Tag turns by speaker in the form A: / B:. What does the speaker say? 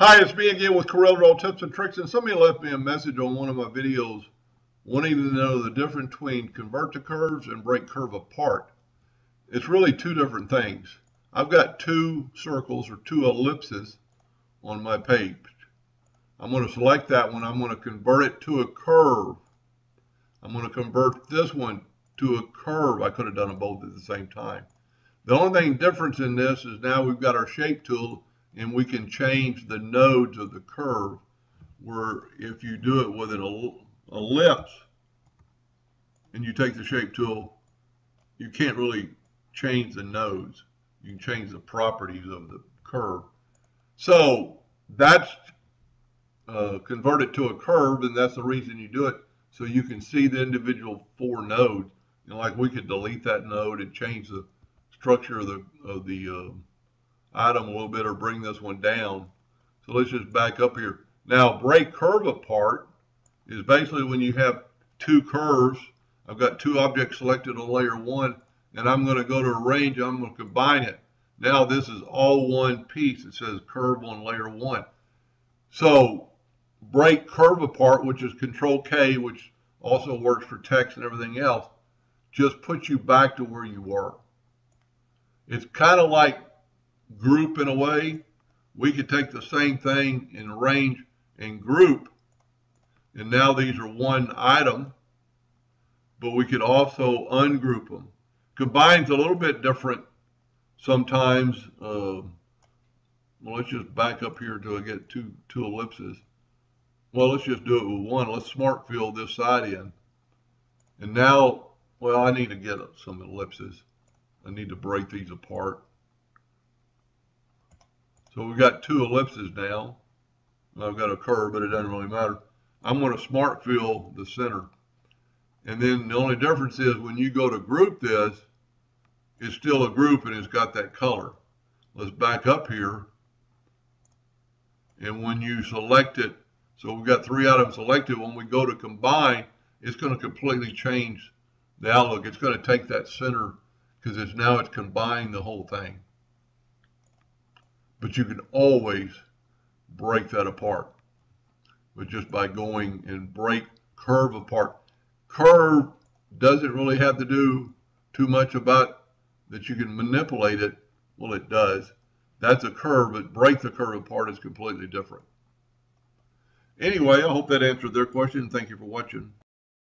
A: Hi, it's me again with CorelDRAW Tips and Tricks, and somebody left me a message on one of my videos wanting to know the difference between convert to curves and break curve apart. It's really two different things. I've got two circles or two ellipses on my page. I'm going to select that one. I'm going to convert it to a curve. I'm going to convert this one to a curve. I could have done them both at the same time. The only thing difference in this is now we've got our shape tool and we can change the nodes of the curve where if you do it with an ellipse and you take the shape tool, you can't really change the nodes. You can change the properties of the curve. So that's uh, converted to a curve and that's the reason you do it so you can see the individual four nodes. Know, like we could delete that node and change the structure of the of the uh, item a little bit or bring this one down. So let's just back up here. Now break curve apart is basically when you have two curves. I've got two objects selected on layer one and I'm going to go to arrange. And I'm going to combine it. Now this is all one piece. It says curve on layer one. So break curve apart, which is control K, which also works for text and everything else, just puts you back to where you were. It's kind of like group in a way. We could take the same thing and arrange and group. And now these are one item, but we could also ungroup them. Combine's a little bit different sometimes. Uh, well, let's just back up here until I get two, two ellipses. Well, let's just do it with one. Let's smart fill this side in. And now, well, I need to get some ellipses. I need to break these apart. So we've got two ellipses now. I've got a curve, but it doesn't really matter. I'm going to smart fill the center. And then the only difference is when you go to group this, it's still a group and it's got that color. Let's back up here. And when you select it, so we've got three items selected. When we go to combine, it's going to completely change the outlook. It's going to take that center because it's now it's combining the whole thing but you can always break that apart. But just by going and break curve apart. Curve doesn't really have to do too much about that you can manipulate it. Well, it does. That's a curve, but break the curve apart is completely different. Anyway, I hope that answered their question. Thank you for watching.